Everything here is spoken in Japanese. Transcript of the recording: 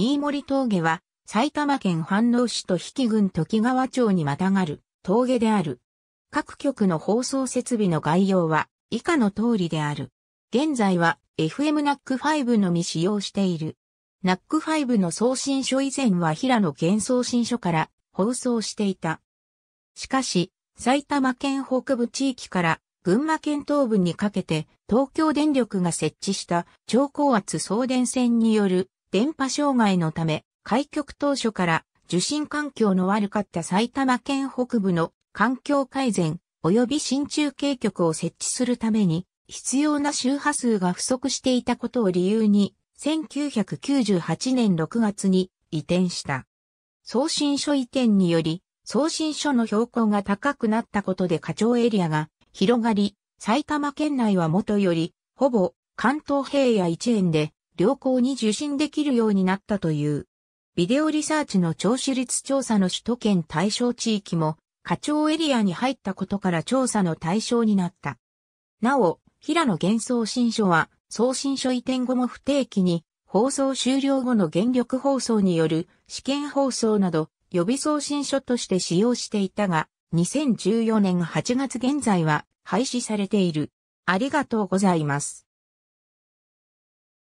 飯森峠は埼玉県飯能市と比企郡時川町にまたがる峠である。各局の放送設備の概要は以下の通りである。現在は FM NAC5 のみ使用している。NAC5 の送信所以前は平野県送信所から放送していた。しかし、埼玉県北部地域から群馬県東部にかけて東京電力が設置した超高圧送電線による電波障害のため開局当初から受信環境の悪かった埼玉県北部の環境改善及び新中継局を設置するために必要な周波数が不足していたことを理由に1998年6月に移転した。送信所移転により送信所の標高が高くなったことで課長エリアが広がり、埼玉県内はもとより、ほぼ関東平野一円で良好に受信できるようになったという。ビデオリサーチの聴取率調査の首都圏対象地域も、課長エリアに入ったことから調査の対象になった。なお、平野幻送信書は、送信書移転後も不定期に、放送終了後の原力放送による試験放送など、予備送信書として使用していたが、2014年8月現在は廃止されている。ありがとうございます。